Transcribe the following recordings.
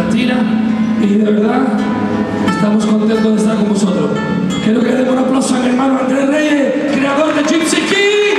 Argentina y de verdad estamos contentos de estar con vosotros. Quiero que demos un aplauso a mi hermano Andrés Reyes, creador de Gypsy King.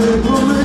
woman